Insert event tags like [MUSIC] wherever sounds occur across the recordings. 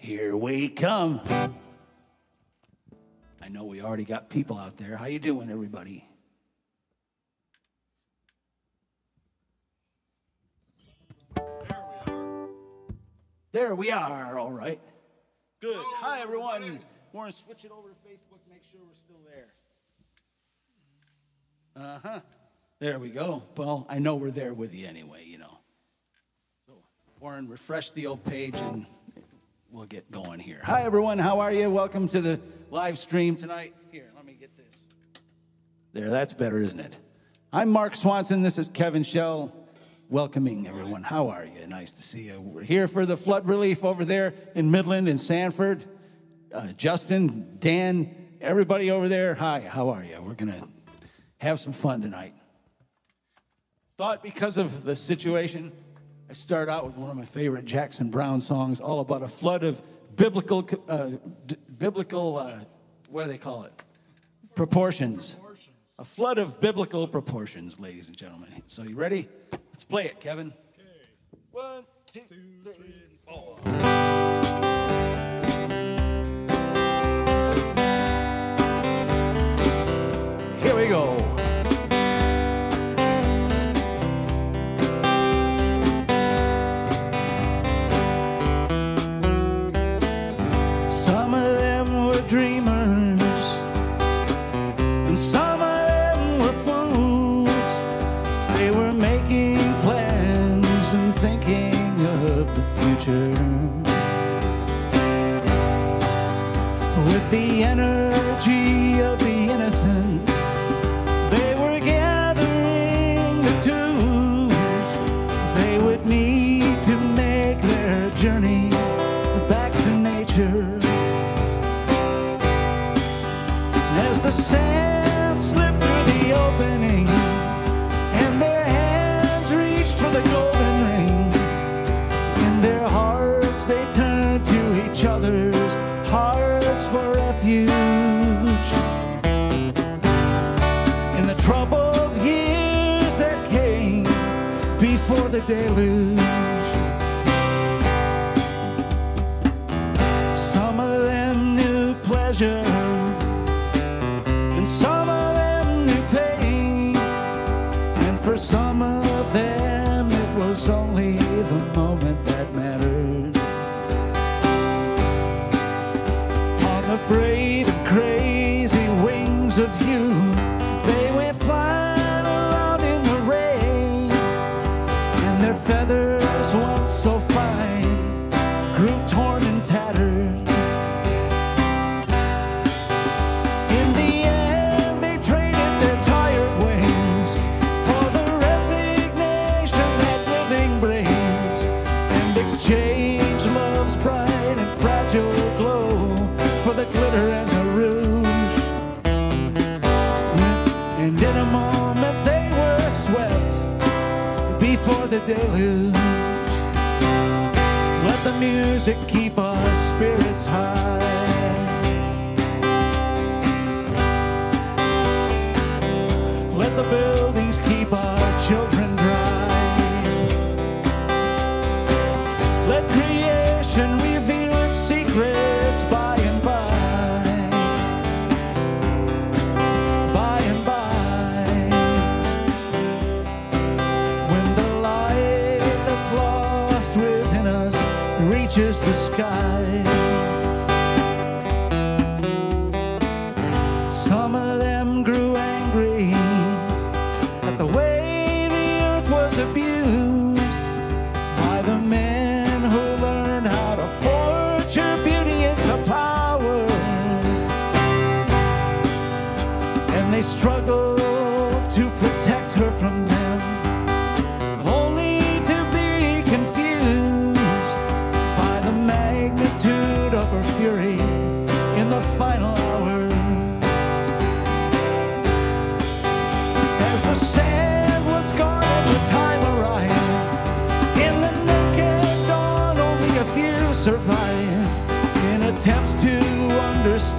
Here we come. I know we already got people out there. How you doing, everybody? There we are. There we are, all right. Good. Hi, everyone. Warren, switch it over to Facebook. Make sure we're still there. Uh huh. There we go. Well, I know we're there with you anyway, you know. So, Warren, refresh the old page and we'll get going here. Hi, everyone. How are you? Welcome to the live stream tonight. Here, let me get this. There, that's better, isn't it? I'm Mark Swanson. This is Kevin Shell. Welcoming everyone. How are you? Nice to see you. We're here for the flood relief over there in Midland and Sanford. Uh, Justin, Dan, everybody over there. Hi, how are you? We're going to have some fun tonight. Thought because of the situation, I start out with one of my favorite Jackson Browne songs, all about a flood of biblical, uh, biblical, uh, what do they call it? Proportions. A flood of biblical proportions, ladies and gentlemen. So you ready? Let's play it, Kevin. One, two, three, four. With before the deluge. Let the music keep our spirits high.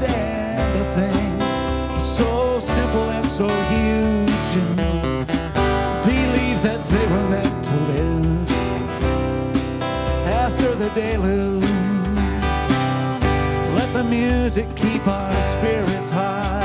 Understand a thing so simple and so huge, believe that they were meant to live after the deluge. Let the music keep our spirits high.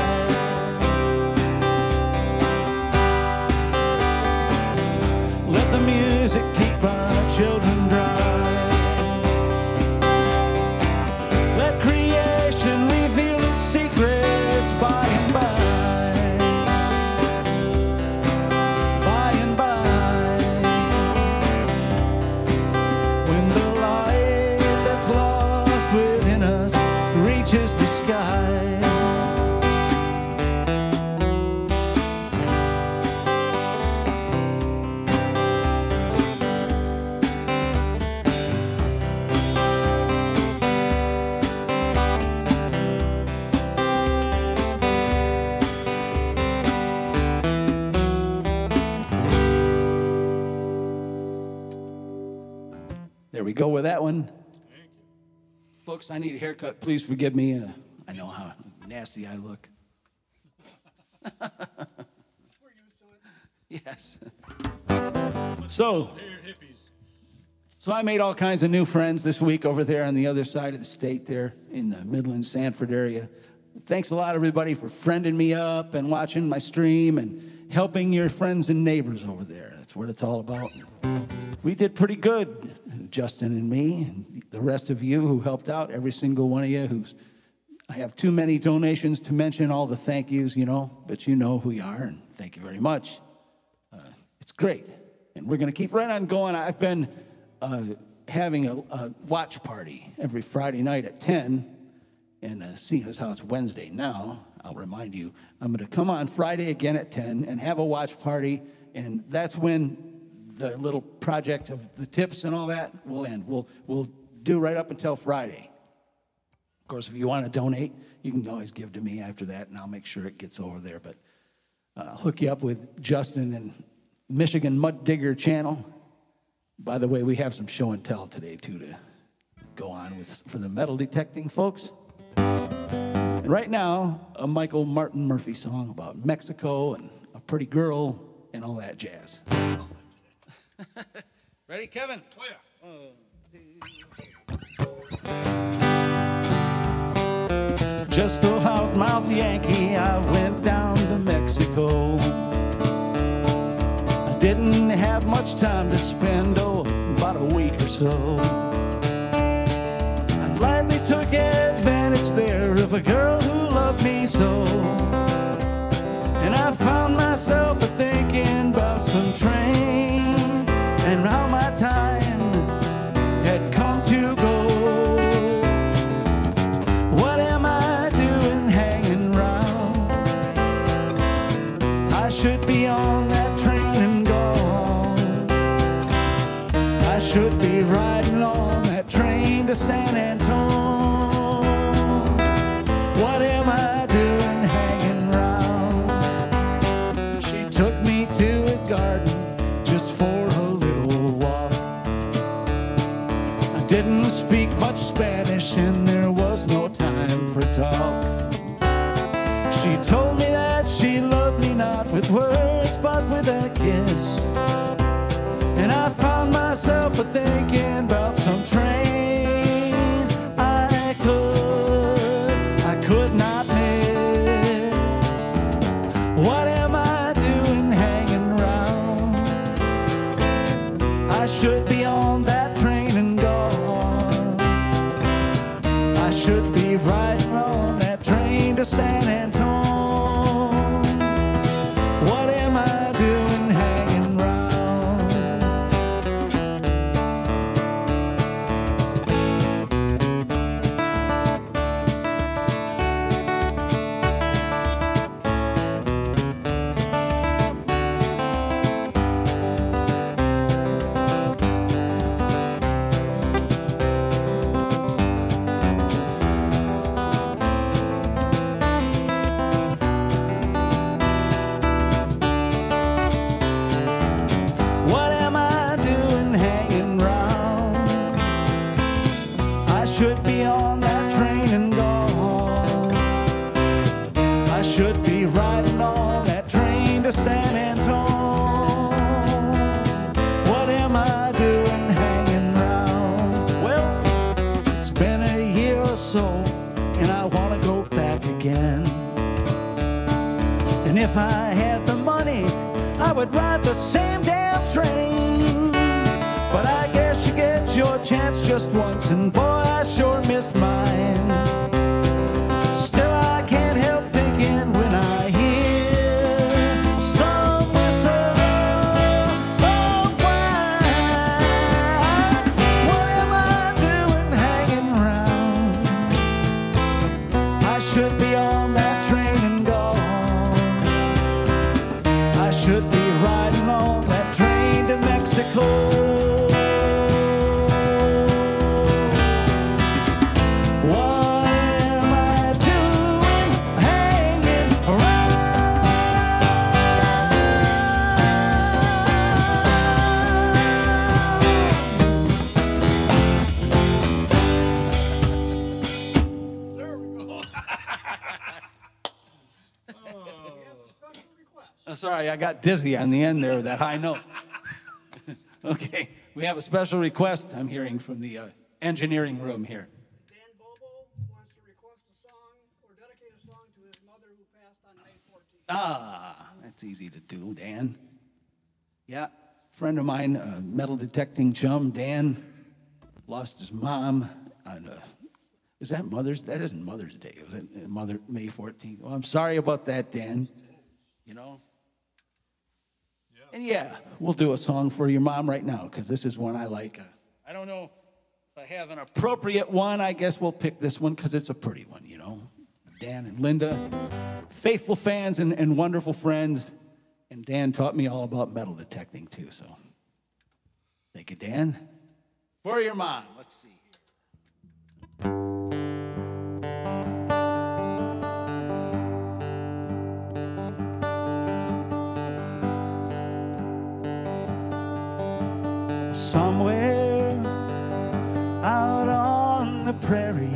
Folks, I need a haircut. Please forgive me. Uh, I know how nasty I look. [LAUGHS] yes. So, so I made all kinds of new friends this week over there on the other side of the state, there in the Midland Sanford area. Thanks a lot, everybody, for friending me up and watching my stream and helping your friends and neighbors over there. That's what it's all about. We did pretty good, Justin and me, and the rest of you who helped out, every single one of you who's. I have too many donations to mention all the thank yous, you know, but you know who you are, and thank you very much. Uh, it's great, and we're going to keep right on going. I've been uh, having a, a watch party every Friday night at 10, and uh, seeing as how it's Wednesday now, I'll remind you, I'm going to come on Friday again at 10 and have a watch party, and that's when the little project of the tips and all that will end. We'll, we'll do right up until Friday. Of course, if you want to donate, you can always give to me after that, and I'll make sure it gets over there. But uh, I'll hook you up with Justin and Michigan Mud Digger channel. By the way, we have some show and tell today too to go on with for the metal detecting folks. And right now, a Michael Martin Murphey song about Mexico and a pretty girl and all that jazz. [LAUGHS] Ready, Kevin? Oh, yeah. Just a hot mouth Yankee, I went down to Mexico. I didn't have much time to spend, oh, about a week or so. I gladly took advantage there of a girl who loved me so. And I found myself a thinking about some train how my time [LAUGHS] [LAUGHS] Oh, sorry, I got dizzy on the end there, that high note. Okay, we have a special request I'm hearing from the uh, engineering room here. Dan Bobo wants to request a song or dedicate a song to his mother who passed on May 14th. Ah, that's easy to do, Dan. Yeah, friend of mine, uh, metal detecting chum, Dan, lost his mom on, uh, is that Mother's, that isn't Mother's Day, was it Mother, May 14th? Well, I'm sorry about that, Dan, you know? And yeah, we'll do a song for your mom right now, because this is one I like. I don't know if I have an appropriate one, I guess we'll pick this one, because it's a pretty one, you know? Dan and Linda, faithful fans and, and wonderful friends. And Dan taught me all about metal detecting too. So thank you, Dan. For your mom, let's see. Somewhere out on the prairie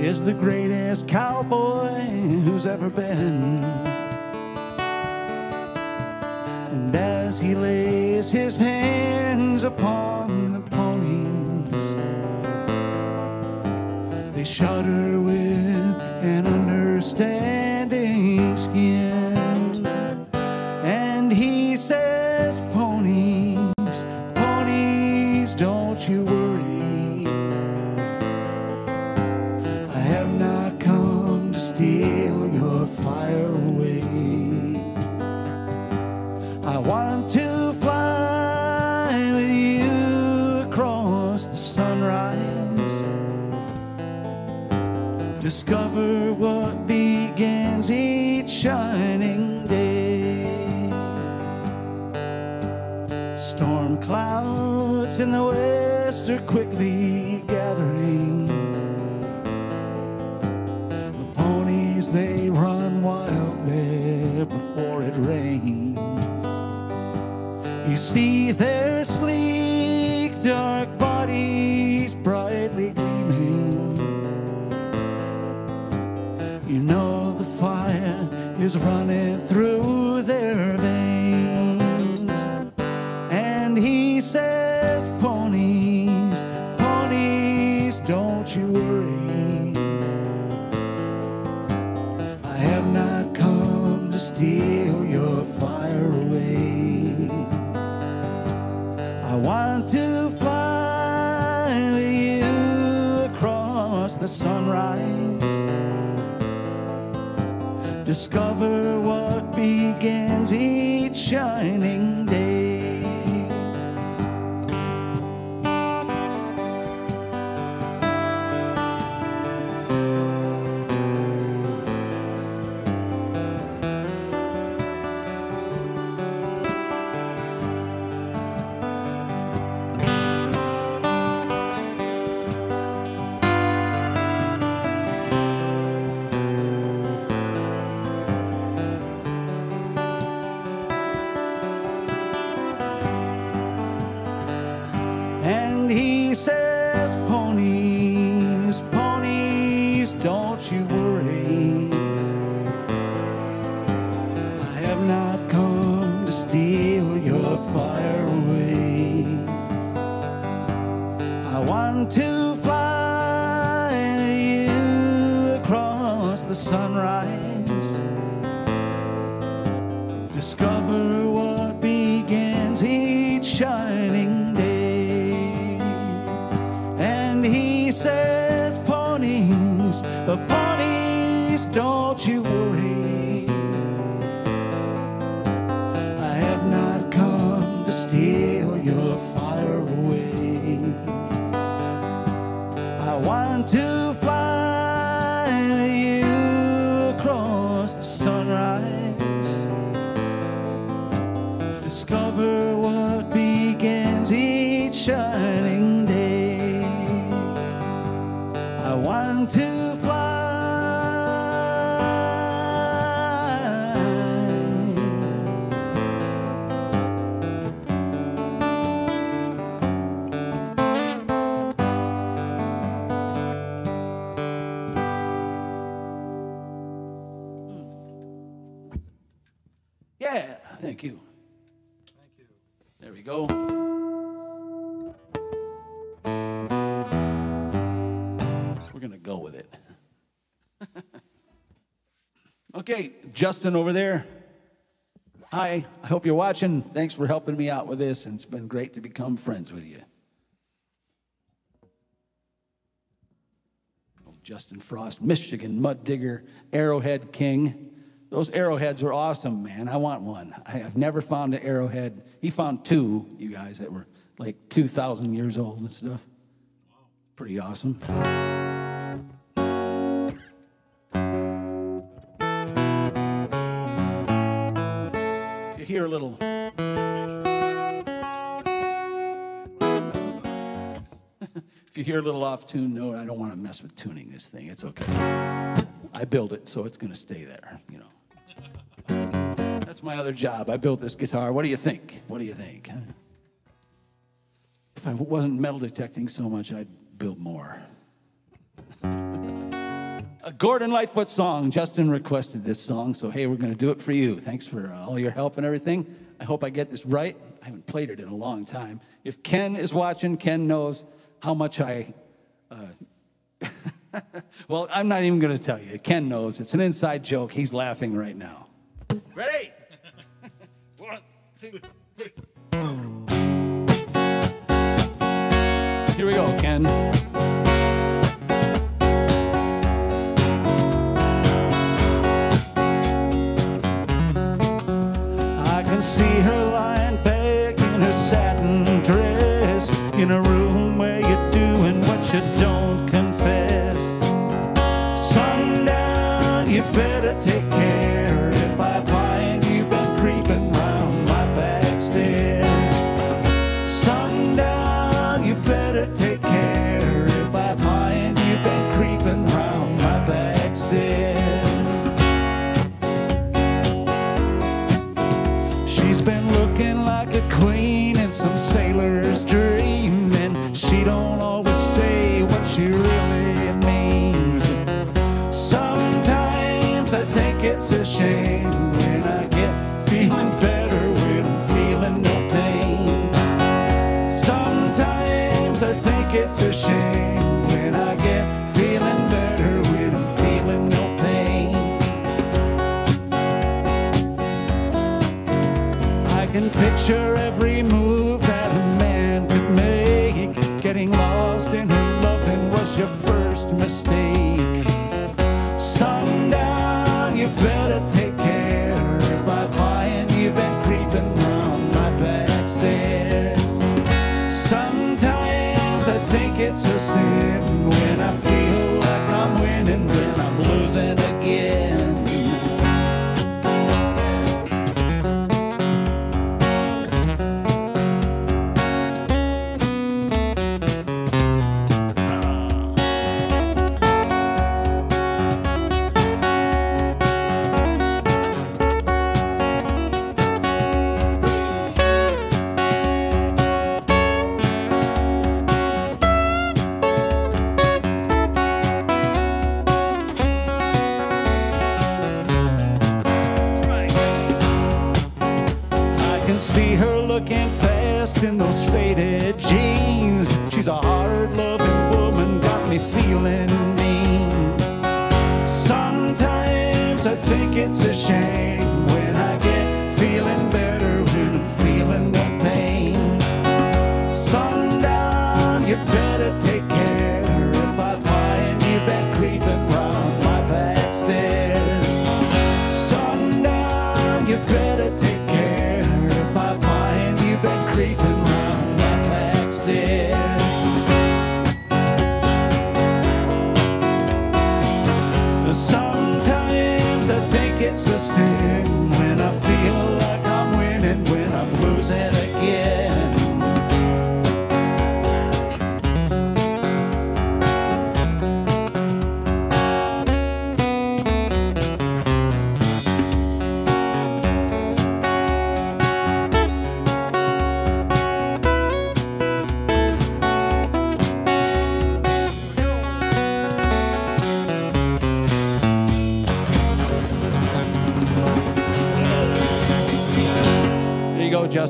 is the greatest cowboy who's ever been. And as he lays his hands upon the ponies, they shudder with an understanding before it rains. You see their sleek, dark bodies brightly gleaming. You know the fire is running through Discover what begins each shining thank you. Thank you. There we go. We're going to go with it. [LAUGHS] okay, Justin over there. Hi, I hope you're watching. Thanks for helping me out with this, and it's been great to become friends with you. Oh, Justin Frost, Michigan Mud Digger, Arrowhead King. Those arrowheads are awesome, man. I want one. I have never found an arrowhead. He found two, you guys, that were like 2,000 years old and stuff. Pretty awesome. You hear a little. [LAUGHS] if you hear a little off tune note, I don't want to mess with tuning this thing. It's okay. I build it, so it's going to stay there, you know. That's my other job. I built this guitar. What do you think? What do you think? If I wasn't metal detecting so much, I'd build more. A Gordon Lightfoot song. Justin requested this song, so hey, we're going to do it for you. Thanks for uh, all your help and everything. I hope I get this right. I haven't played it in a long time. If Ken is watching, Ken knows how much I. Uh, [LAUGHS] well, I'm not even going to tell you. Ken knows. It's an inside joke. He's laughing right now. Ready? Two, three.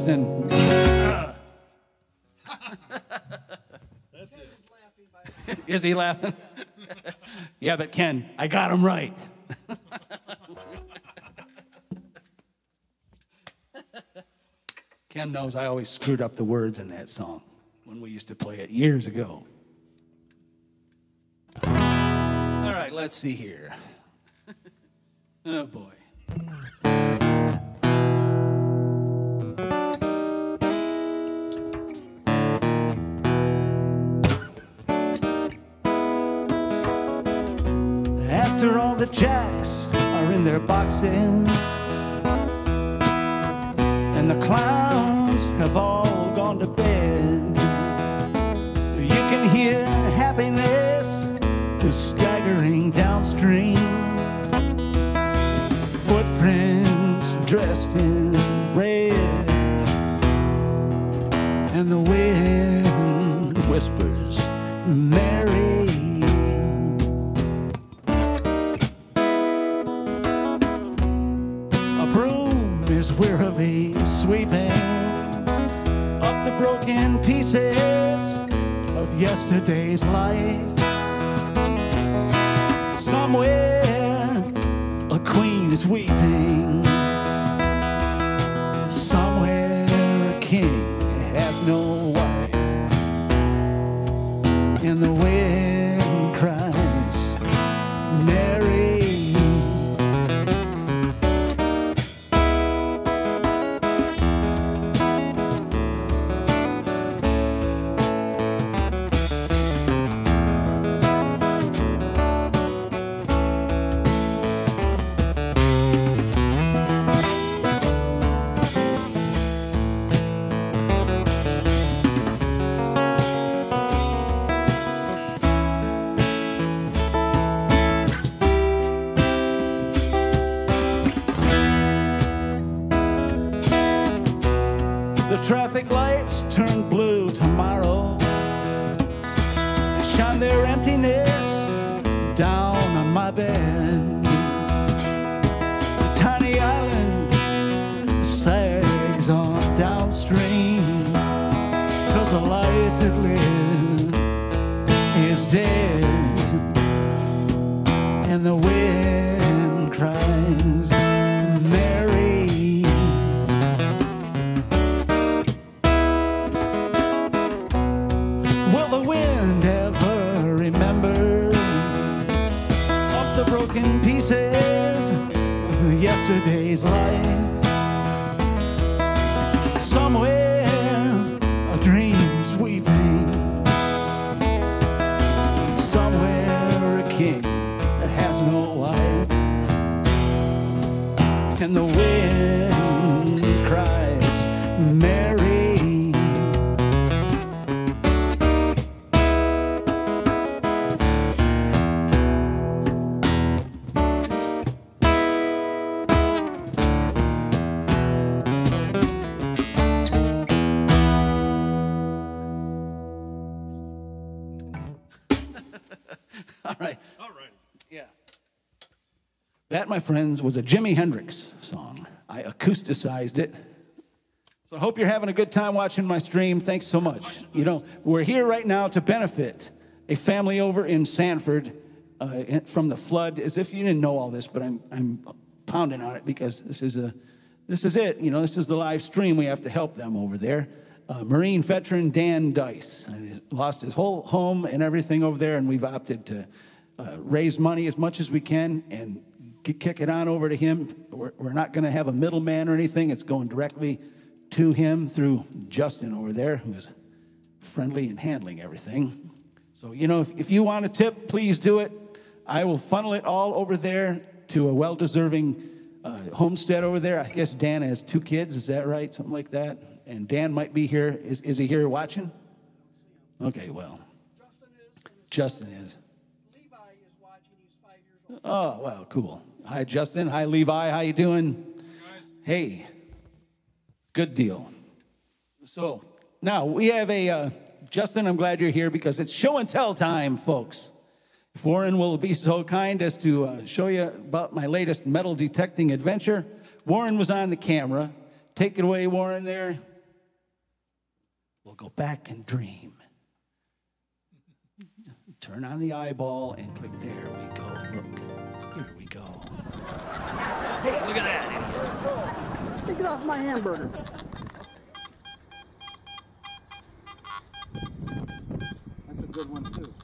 There you go, Justin. [LAUGHS] Is he laughing? [LAUGHS] yeah, but Ken, I got him right. [LAUGHS] Ken knows I always screwed up the words in that song when we used to play it years ago. All right, let's see here. oh boy. After all the jacks are in their boxes, and the clowns have all gone to bed, you can hear happiness is staggering downstream. Footprints dressed in red, and the wind whispers, Mary. Sweeping up the broken pieces of yesterday's life. Somewhere a queen is weeping. My friends, was a Jimi Hendrix song. I acousticized it. So I hope you're having a good time watching my stream. Thanks so much. You know, we're here right now to benefit a family over in Sanford uh, from the flood. As if you didn't know all this, but I'm, I'm pounding on it because this is a, this is it. You know, this is the live stream. We have to help them over there. Uh, Marine veteran Dan Dice lost his whole home and everything over there, and we've opted to uh, raise money as much as we can and kick it on over to him. We're, we're not going to have a middleman or anything. It's going directly to him through Justin over there, who's friendly and handling everything. So, you know, if, if you want a tip, please do it. I will funnel it all over there to a well deserving uh, homestead over there. I guess Dan has two kids, is that right? Something like that? And Dan might be here. Is, is he here watching? Okay, well, Justin is, Justin is. Levi is watching, he's five years old. Oh, well, cool. Hi, Justin. Hi, Levi. How you doing? Hey, good deal. So now we have a, uh, Justin, I'm glad you're here because it's show and tell time, folks. If Warren will be so kind as to uh, show you about my latest metal detecting adventure. Warren was on the camera. Take it away, Warren, there. We'll go back and dream. Turn on the eyeball and click. There we go. Look. Here we go. Hey, look at that. Hey, get off my hamburger. That's a good one, too.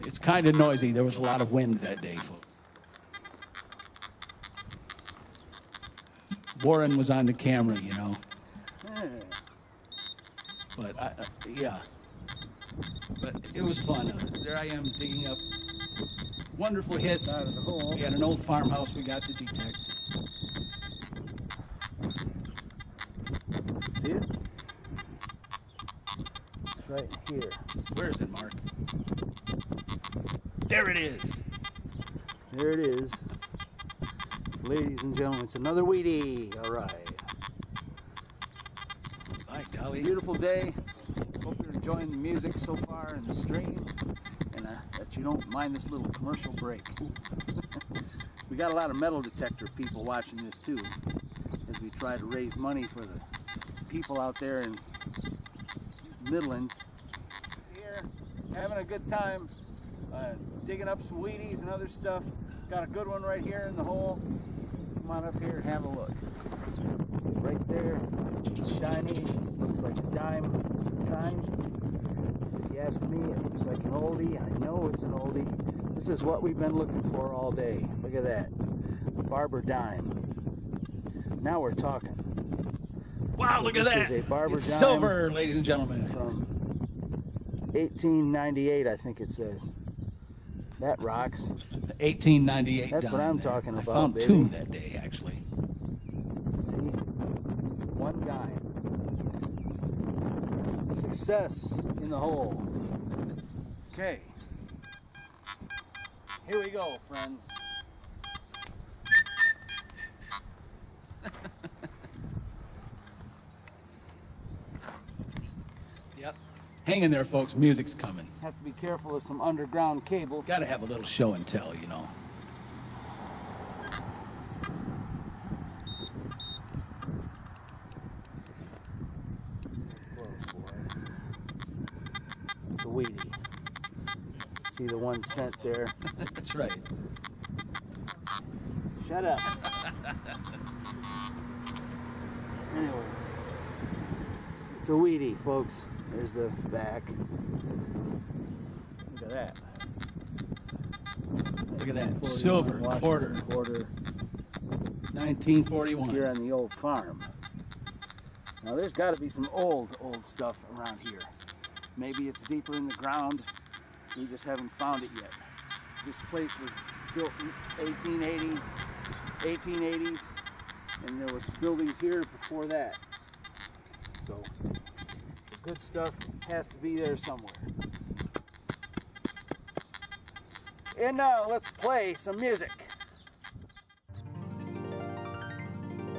It's kind of noisy. There was a lot of wind that day, folks. Warren was on the camera, you know. But I, uh, yeah. But it was fun. There I am digging up wonderful hits. Out of the hole. We had an old farmhouse we got to detect. See it? It's right here. Where is it, Mark? There it is. There it is. Ladies and gentlemen, it's another Wheatie. All right. By golly. Beautiful day. Enjoying the music so far in the stream and uh, that you don't mind this little commercial break. [LAUGHS] we got a lot of metal detector people watching this too as we try to raise money for the people out there in Midland. Here, having a good time, uh, digging up some Wheaties and other stuff. Got a good one right here in the hole. Come on up here and have a look. Right there, shiny, looks like a dime of some kind. If you ask me, it looks like an oldie. I know it's an oldie. This is what we've been looking for all day. Look at that. Barber dime. Now we're talking. Wow, look at that. is a Barber it's dime. silver, ladies and gentlemen. From 1898, I think it says. That rocks. 1898 That's what I'm there. talking I about, found baby. two that day, actually. See? One guy. Success in the hole. Okay. Here we go, friends. [LAUGHS] Yep. Hang in there, folks. Music's coming. Have to be careful of some underground cables. Got to have a little show and tell, you know. Close, boy. It's a Wheatie. See the one cent there? [LAUGHS] That's right. Shut up. [LAUGHS] anyway, it's a Wheatie, folks. There's the back. Look at that. Look at that. Silver, quarter, quarter 1941. here on the old farm. Now there's got to be some old, old stuff around here. Maybe it's deeper in the ground. We just haven't found it yet. This place was built in 1880, 1880s, and there was buildings here before that. So the good stuff has to be there somewhere. And now let's play some music.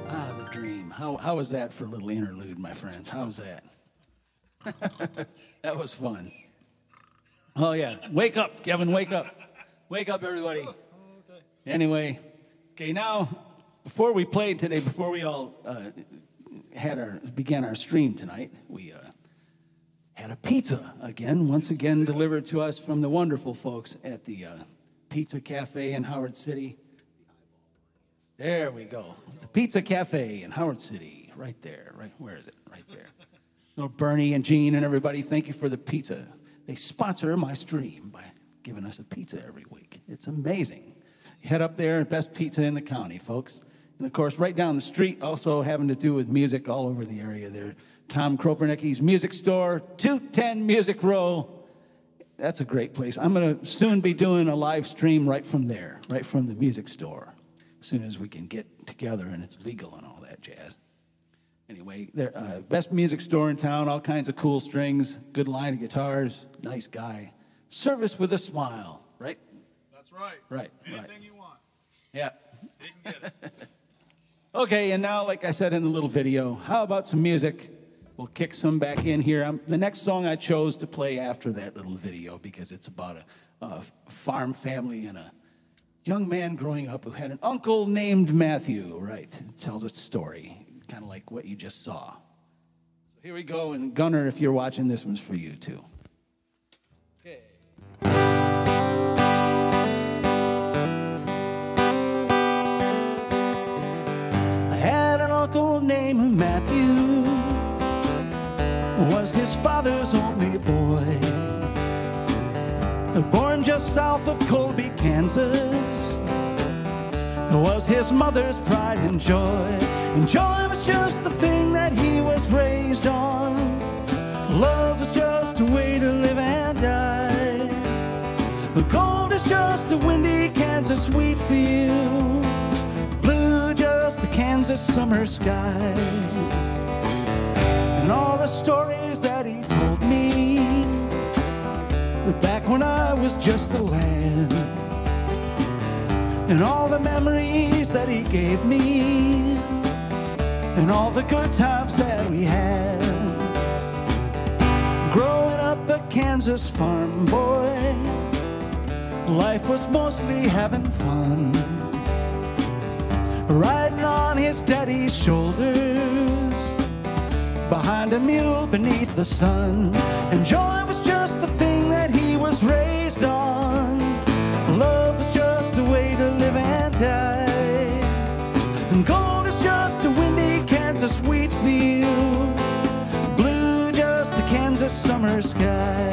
Ah, the dream. How, how was that for a little interlude, my friends? How's that? [LAUGHS] that was fun. Oh, yeah. Wake up, Kevin. Wake up. Wake up, everybody. Anyway, okay, now, before we played today, before we all uh, had our began our stream tonight, we uh, had had a pizza again, once again delivered to us from the wonderful folks at the uh, Pizza Cafe in Howard City. There we go. The Pizza Cafe in Howard City, right there. Right, where is it? Right there. Little Bernie and Jean and everybody, thank you for the pizza. They sponsor my stream by giving us a pizza every week. It's amazing. Head up there, best pizza in the county, folks. And of course, right down the street, also having to do with music all over the area there. Tom Kropernicki's Music Store, 210 Music Row. That's a great place. I'm going to soon be doing a live stream right from there, right from the music store, as soon as we can get together and it's legal and all that jazz. Anyway, there, uh, best music store in town, all kinds of cool strings, good line of guitars, nice guy. Service with a smile, right? That's right. Right, right. Anything you want, Yeah. you can get it. [LAUGHS] Okay, and now, like I said in the little video, how about some music? We'll kick some back in here. Um the next song I chose to play after that little video because it's about a, a farm family and a young man growing up who had an uncle named Matthew, right? It tells its story, kind of like what you just saw. So here we go, and Gunner, if you're watching, this one's for you too. I had an uncle named Matthew, was his father's only boy. Born just south of Colby, Kansas, was his mother's pride and joy. And joy was just the thing that he was raised on. Love was just a way to live and die. The gold is just a windy Kansas wheat field. Blue just the Kansas summer sky. And all the stories that he told me back when I was just a lad. And all the memories that he gave me. And all the good times that we had. Growing up a Kansas farm boy, life was mostly having fun. Riding on his daddy's shoulders, behind a mule beneath the sun. And joy was just the thing summer sky.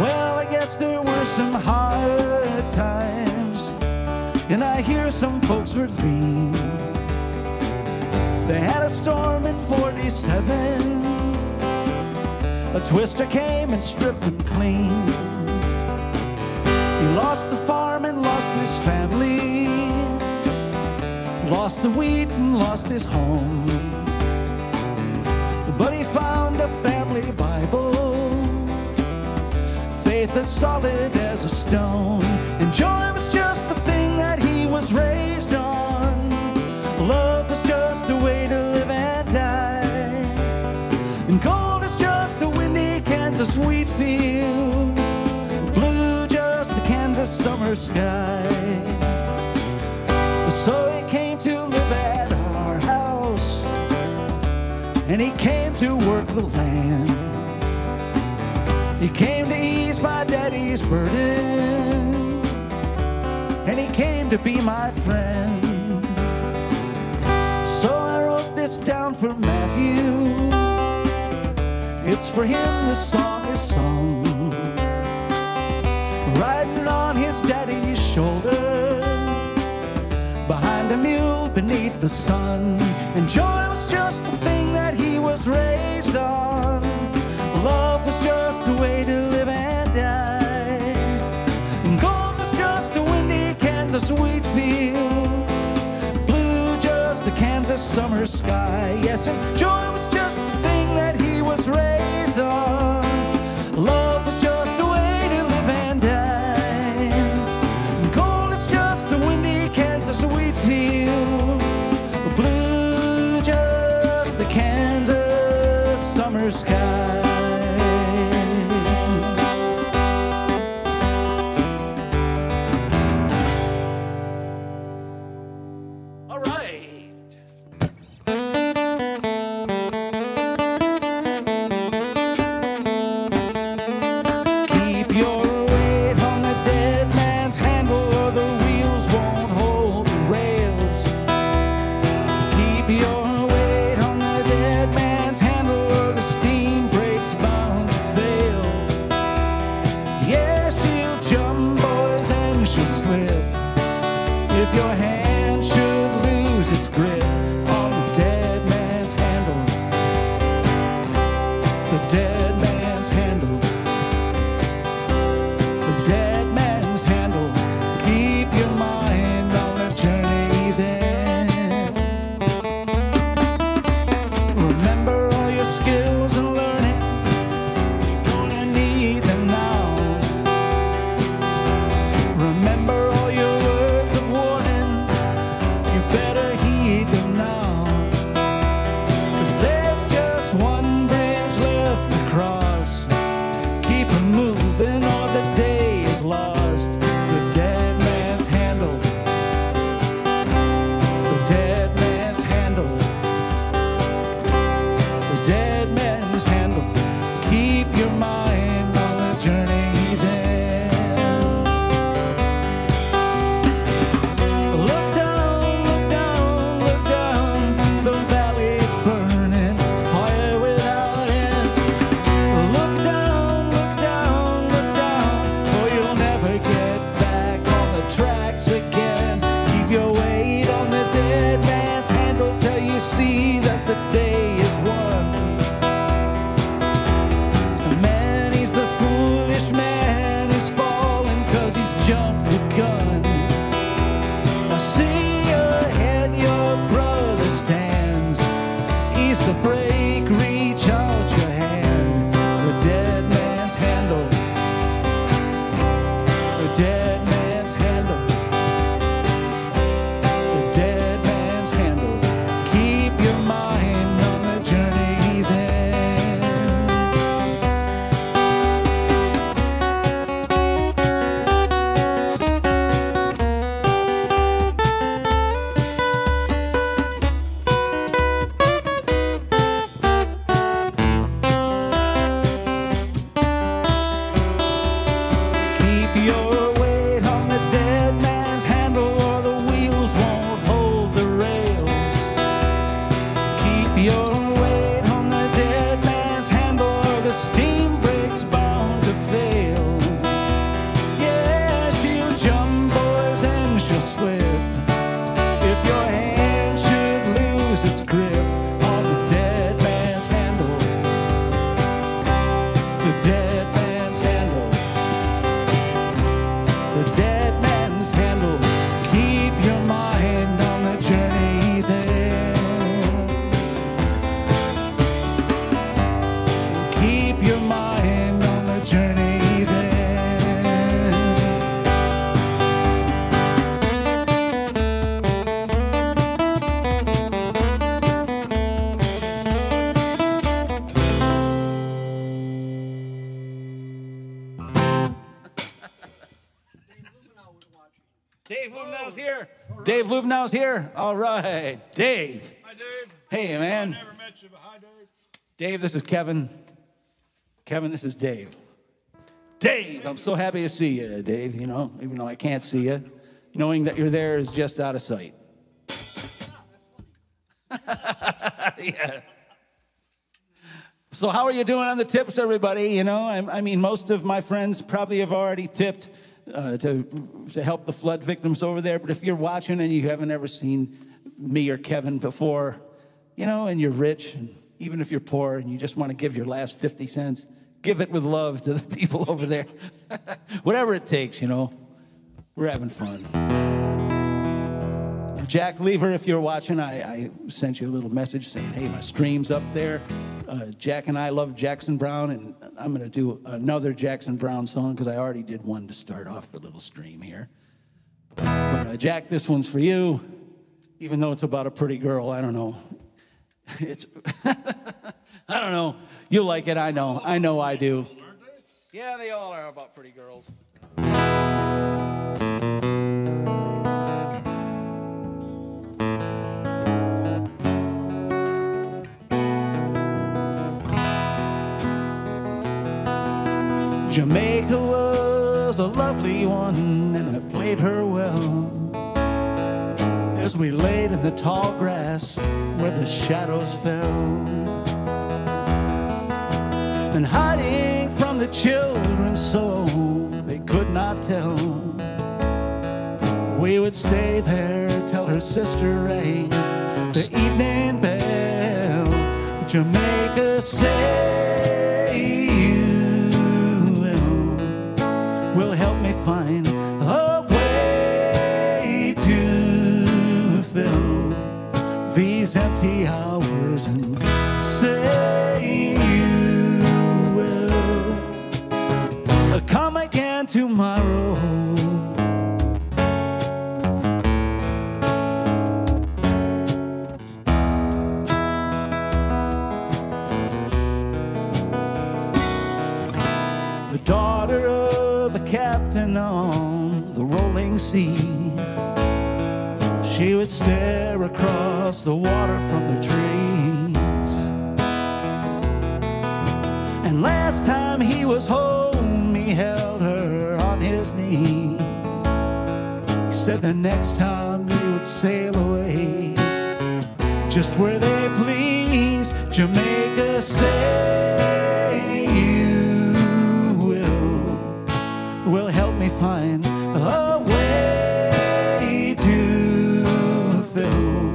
Well, I guess there were some hard times. And I hear some folks were lean. They had a storm in 47. A twister came and stripped him clean. He lost the farm and lost his family. Lost the wheat and lost his home. Faith as solid as a stone. And joy was just the thing that he was raised on. Love was just a way to live and die. And gold is just a windy Kansas wheat field. Blue just the Kansas summer sky. So he came to live at our house. And he came to work the land. He came burden. And he came to be my friend. So I wrote this down for Matthew. It's for him the song is sung. Riding on his daddy's shoulder. Behind a mule beneath the sun. And joy was just the thing that he was raised on. Love was just a way to live Kansas wheat field. Blue just the Kansas summer sky. Yes, and joy was just the thing that he was raised on. All right. Dave. Hi, Dave. Hey, man. Never met you, but hi, Dave. Dave, this is Kevin. Kevin, this is Dave. Dave, I'm so happy to see you, Dave. You know, even though I can't see you, knowing that you're there is just out of sight. [LAUGHS] yeah. So, how are you doing on the tips, everybody? You know, I, I mean, most of my friends probably have already tipped uh, to, to help the flood victims over there. But if you're watching and you haven't ever seen me or Kevin before, you know, and you're rich, and even if you're poor and you just want to give your last 50 cents, give it with love to the [LAUGHS] people over there. [LAUGHS] Whatever it takes, you know, we're having fun. Jack Lever, if you're watching, I, I sent you a little message saying, hey, my stream's up there. Uh, Jack and I love Jackson Browne, and I'm going to do another Jackson Browne song because I already did one to start off the little stream here. But uh, Jack, this one's for you, even though it's about a pretty girl. I don't know. [LAUGHS] It's, [LAUGHS] I don't know. You'll like it. I know. I know I do. Yeah, they all are about pretty girls. Jamaica was a lovely one, and I played her well. As we laid in the tall grass where the shadows fell, and hiding from the children so they could not tell. We would stay there till her sister rang the evening bell. Jamaica said. will help me find a way to fill these empty hours and say you will come again tomorrow. daughter of captain on the rolling sea. She would stare across the water from the trees. And last time he was home, he held her on his knee. He said the next time he would sail away, just where they please, Jamaica say find a way to fill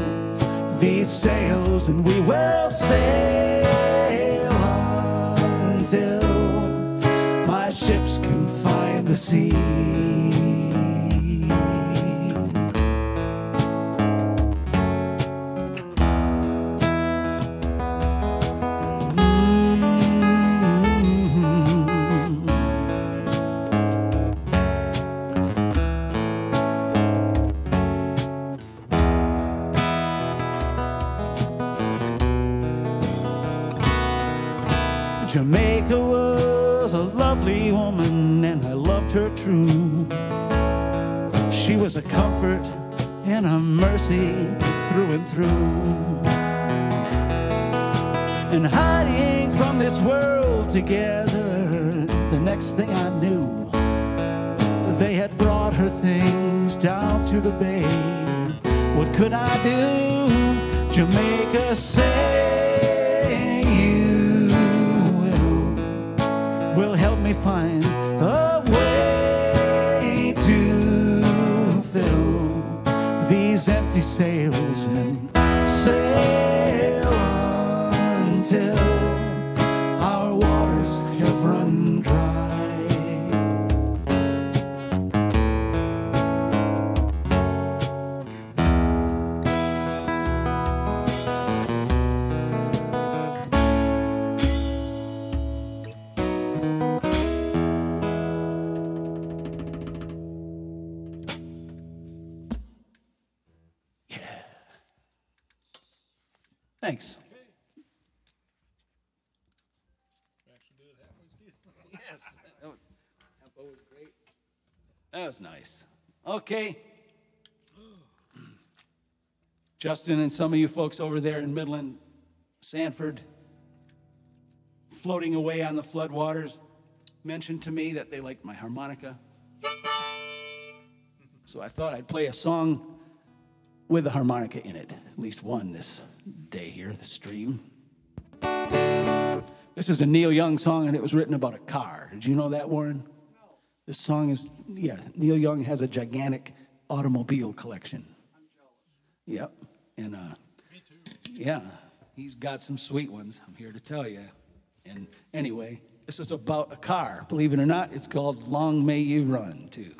these sails, and we will sail until my ships can find the sea. Her true. She was a comfort and a mercy through and through. And hiding from this world together, the next thing I knew, they had brought her things down to the bay. What could I do? Jamaica say was nice. Okay. Justin and some of you folks over there in Midland, Sanford, floating away on the floodwaters, mentioned to me that they liked my harmonica. So I thought I'd play a song with a harmonica in it, at least one this day here, the stream. This is a Neil Young song, and it was written about a car. Did you know that, Warren? This song is, yeah, Neil Young has a gigantic automobile collection. Yep. And, uh, yeah, he's got some sweet ones, I'm here to tell you. And anyway, this is about a car. Believe it or not, it's called Long May You Run, too.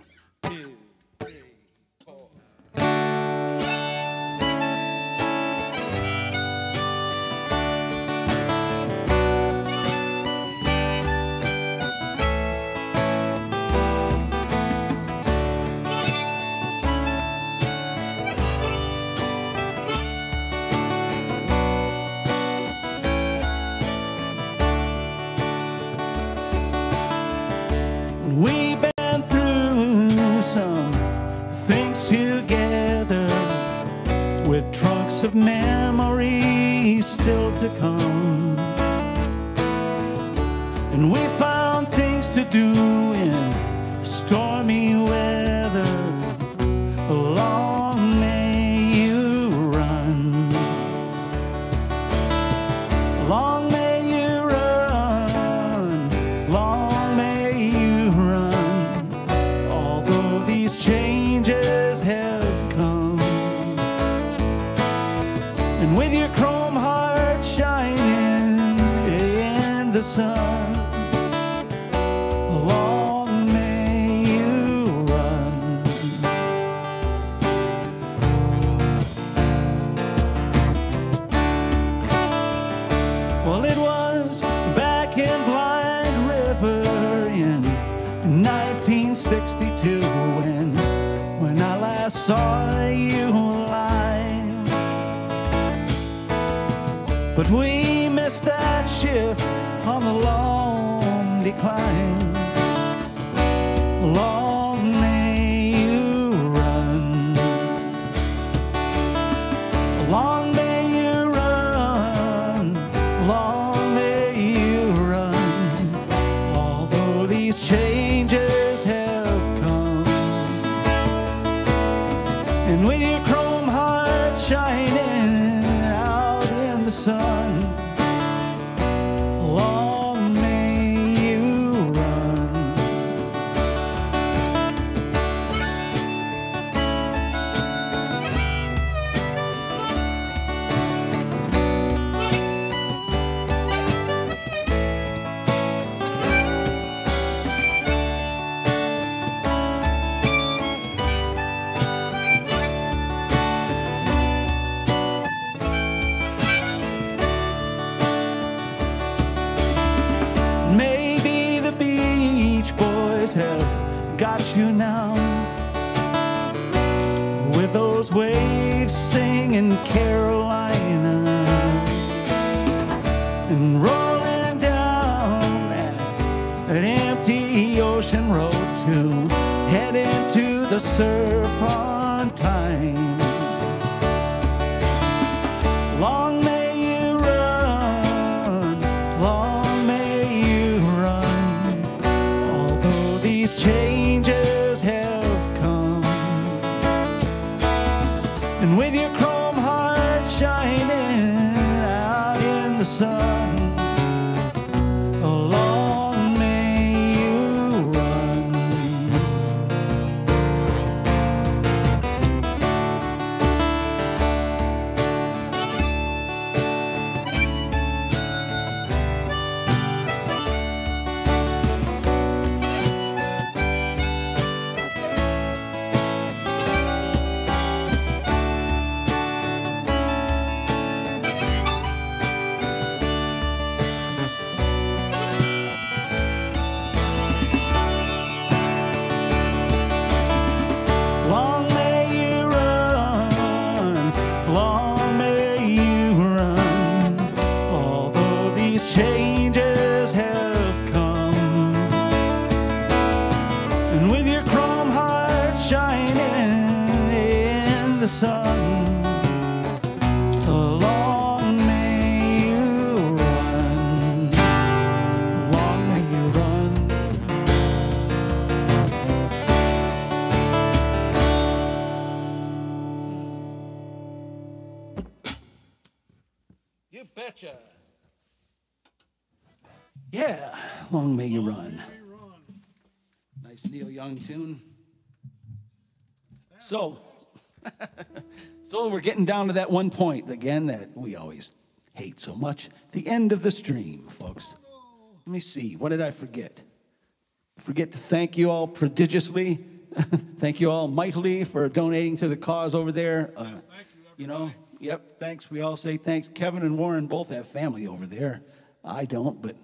Changes So, [LAUGHS] so we're getting down to that one point again that we always hate so much. The end of the stream, folks. Let me see. What did I forget? Forget to thank you all prodigiously. [LAUGHS] thank you all mightily for donating to the cause over there. Uh, Thank you, you know, yep, thanks. We all say thanks. Kevin and Warren both have family over there. I don't, but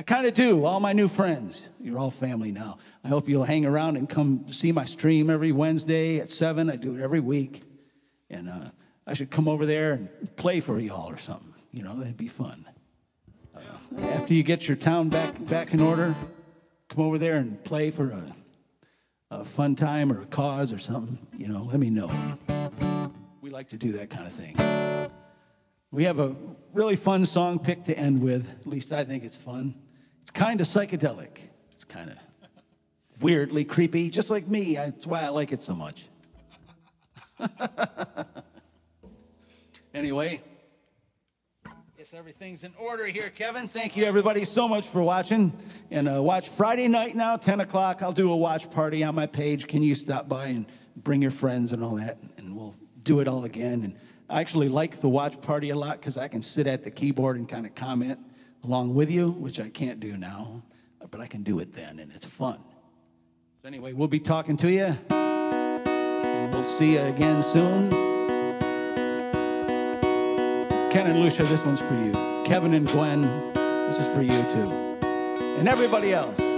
I kind of do. All my new friends, you're all family now. I hope you'll hang around and come see my stream every Wednesday at 7. I do it every week. And uh, I should come over there and play for y'all or something. You know, that'd be fun. Uh, after you get your town back, back in order, come over there and play for a, a fun time or a cause or something. You know, let me know. We like to do that kind of thing. We have a really fun song pick to end with. At least I think it's fun. It's kind of psychedelic. It's kind of weirdly creepy, just like me. That's why I like it so much. [LAUGHS] anyway, guess everything's in order here, Kevin. Thank you, everybody, so much for watching. And uh, watch Friday night now, 10 o'clock. I'll do a watch party on my page. Can you stop by and bring your friends and all that? And we'll do it all again. And I actually like the watch party a lot because I can sit at the keyboard and kind of comment along with you, which I can't do now, but I can do it then, and it's fun. So, anyway, we'll be talking to you. And we'll see you again soon. Ken and Lucia, this one's for you. Kevin and Gwen, this is for you too. And everybody else.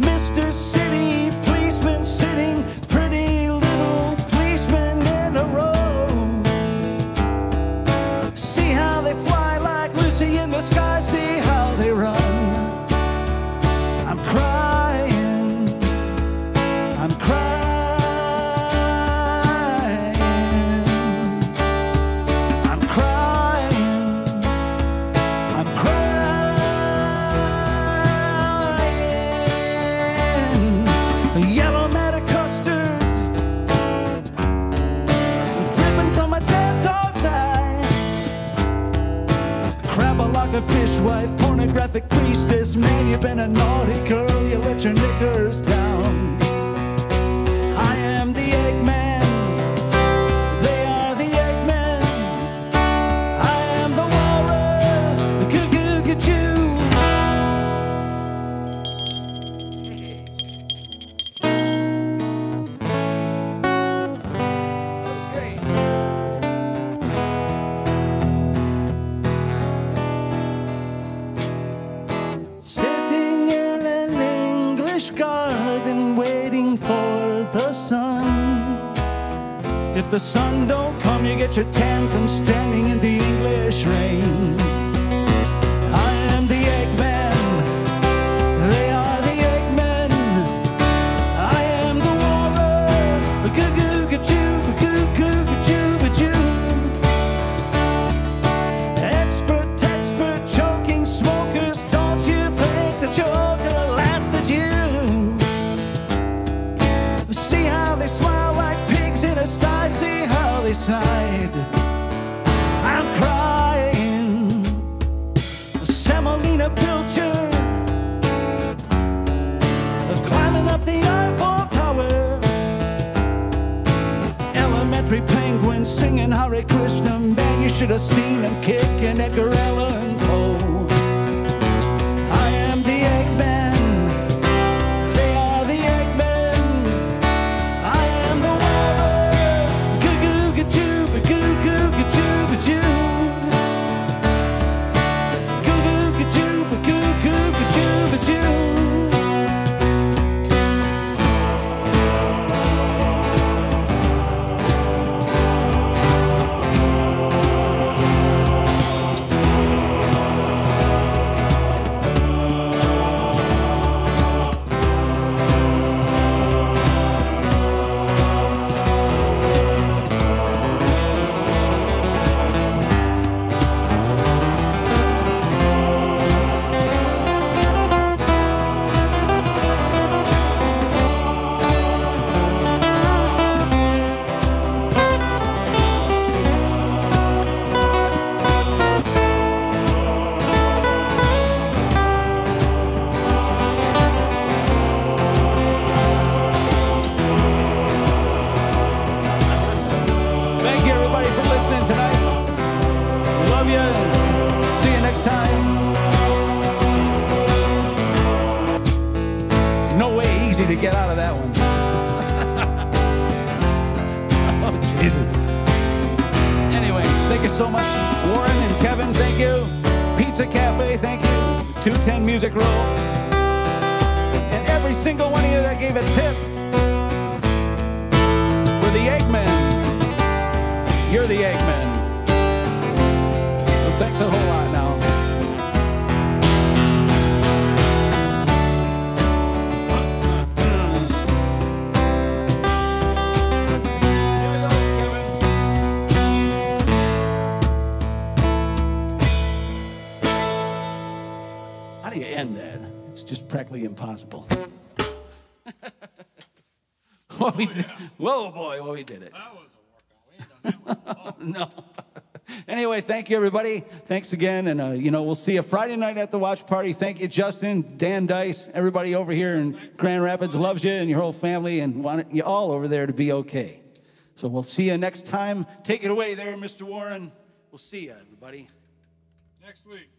Mr. City your tan from standing in the English rain. I am the Eggman. They are the. I am the. Expert, expert, choking smokers. Don't you think the Joker laughs at you? Scythe. I'm crying. Semolina Pilcher. Climbing up the Eiffel Tower. Elementary penguins singing Hare Krishna. Man, you should have seen them kicking Edgar Allan so much, Warren and Kevin. Thank you. Pizza Cafe, thank you. 210 Music Row. And every single one of you that gave a tip for the Eggman. You're the Eggman. So thanks a whole lot now. Practically impossible. [LAUGHS] well, we did, whoa, boy, well, we did it. That was a workout. We ain't done that one. [LAUGHS] no. Anyway, thank you, everybody. Thanks again. And, uh, you know, we'll see you Friday night at the watch party. Thank you, Justin, Dan Dice, everybody over here in Grand Rapids loves you and your whole family and want you all over there to be okay. So we'll see you next time. Take it away there, Mr. Warren. We'll see you, everybody. Next week.